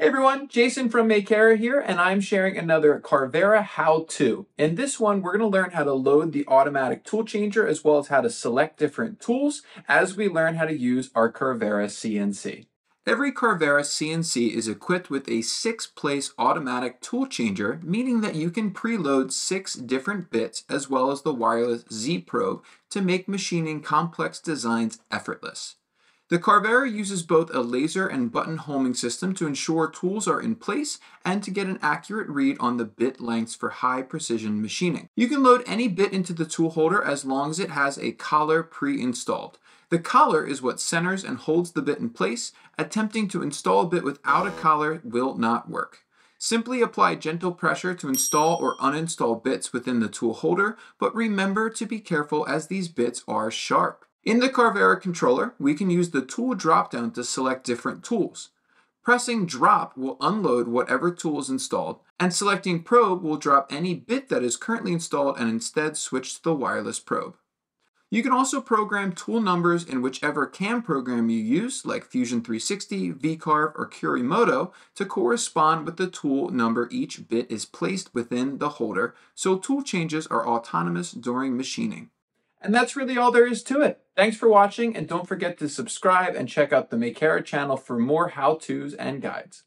Hey everyone, Jason from Makera here, and I'm sharing another Carvera how-to. In this one, we're going to learn how to load the automatic tool changer as well as how to select different tools as we learn how to use our Carvera CNC. Every Carvera CNC is equipped with a six-place automatic tool changer, meaning that you can preload six different bits as well as the wireless Z probe to make machining complex designs effortless. The Carvera uses both a laser and button homing system to ensure tools are in place and to get an accurate read on the bit lengths for high precision machining. You can load any bit into the tool holder as long as it has a collar pre-installed. The collar is what centers and holds the bit in place. Attempting to install a bit without a collar will not work. Simply apply gentle pressure to install or uninstall bits within the tool holder, but remember to be careful as these bits are sharp. In the Carvera controller, we can use the tool dropdown to select different tools. Pressing drop will unload whatever tool is installed, and selecting probe will drop any bit that is currently installed and instead switch to the wireless probe. You can also program tool numbers in whichever CAM program you use, like Fusion 360, VCarve, or Kiri:Moto, to correspond with the tool number each bit is placed within the holder, so tool changes are autonomous during machining. And that's really all there is to it. Thanks for watching, and don't forget to subscribe and check out the Makera channel for more how-tos and guides.